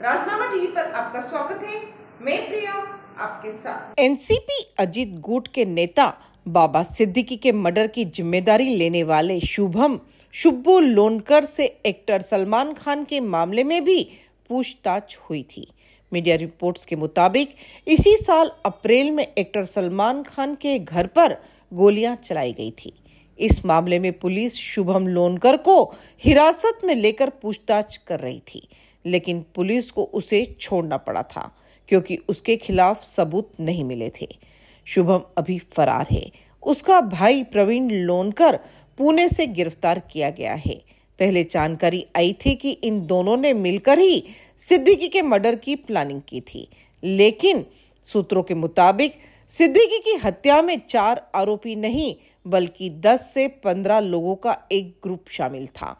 राजनामा TV पर आपका स्वागत है। मैं प्रिया, आपके साथ। एनसीपी अजीत गुट के नेता बाबा सिद्दीकी के मर्डर की ज़िम्मेदारी लेने वाले शुभम शुभू लोनकर से एक्टर सलमान खान के मामले में भी पूछताछ हुई थी। मीडिया रिपोर्ट्स के मुताबिक, इसी साल अप्रैल में एक्टर सलमान खान के घर पर गोलियाँ चलाई गई थी। इस मामले में पुलिस शुभम लोनकर को हिरासत में लेकर पूछताछ कर रही थी, लेकिन पुलिस को उसे छोड़ना पड़ा था, क्योंकि उसके खिलाफ सबूत नहीं मिले थे। शुभम अभी फरार है। उसका भाई प्रवीण लोनकर पुणे से गिरफ़्तार किया गया है। पहले जानकारी आई थी कि इन दोनों ने मिलकर ही सिद्दीकी के मर्डर की प्लानिंग की थी, लेकिन सूत्रों के मुताबिक, सिद्दीकी की हत्या में चार आरोपी नहीं, बल्कि 10 से 15 लोगों का एक ग्रुप शामिल था।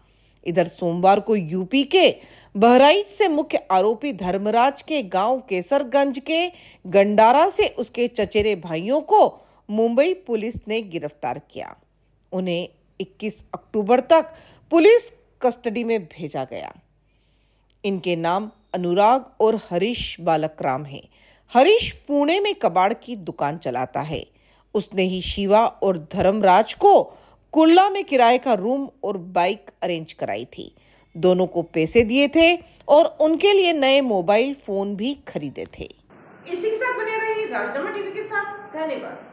इधर सोमवार को यूपी के बहराइच से मुख्य आरोपी धर्मराज के गाँव केसरगंज के गंडारा से उसके चचेरे भाइयों को मुंबई पुलिस ने गिरफ़्तार किया। उन्हें 21 अक्टूबर तक पुलिस कस्टडी में भेजा गया। इनके नाम अनुराग और हरीश बालकराम हैं। हरीश पुणे में कबाड़ की दुकान चलाता है। उसने ही शिवा और धर्मराज को कुल्ला में किराए का रूम और बाइक अरेंज कराई थी। दोनों को पैसे दिए थे और उनके लिए नए मोबाइल फ़ोन भी खरीदे थे। इसी के साथ बने रहिए राजनामा टीवी के साथ। धन्यवाद।